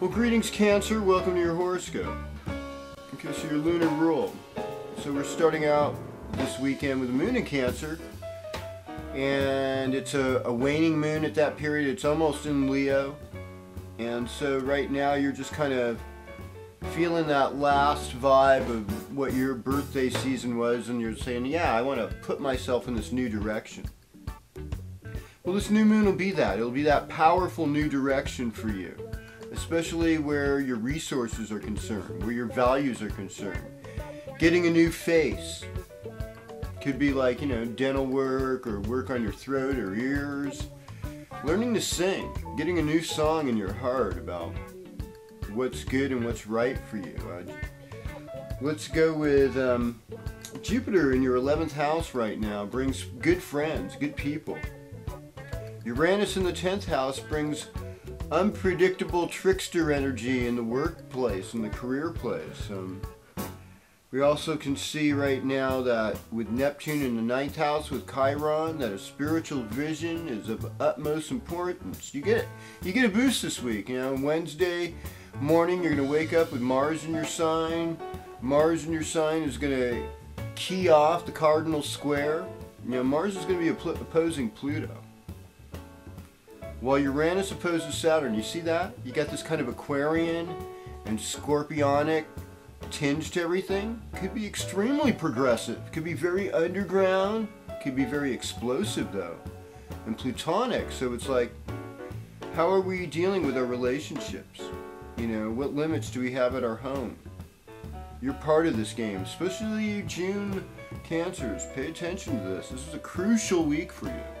Well, greetings, Cancer. Welcome to your horoscope. Okay, so your lunar rule. So we're starting out this weekend with the moon in Cancer, and it's a, a waning moon at that period. It's almost in Leo, and so right now you're just kind of feeling that last vibe of what your birthday season was, and you're saying, "Yeah, I want to put myself in this new direction." Well, this new moon will be that. It'll be that powerful new direction for you especially where your resources are concerned, where your values are concerned. Getting a new face could be like, you know, dental work or work on your throat or ears. Learning to sing, getting a new song in your heart about what's good and what's right for you. Uh, let's go with um, Jupiter in your 11th house right now brings good friends, good people. Uranus in the 10th house brings unpredictable trickster energy in the workplace, in the career place. Um, we also can see right now that with Neptune in the ninth house with Chiron, that a spiritual vision is of utmost importance. You get you get a boost this week. You know, Wednesday morning you're going to wake up with Mars in your sign. Mars in your sign is going to key off the cardinal square. You know, Mars is going to be opposing Pluto. While Uranus opposes Saturn, you see that? You got this kind of Aquarian and Scorpionic tinge to everything. Could be extremely progressive. Could be very underground. Could be very explosive though. And Plutonic, so it's like, how are we dealing with our relationships? You know, what limits do we have at our home? You're part of this game, especially you June Cancers. Pay attention to this. This is a crucial week for you.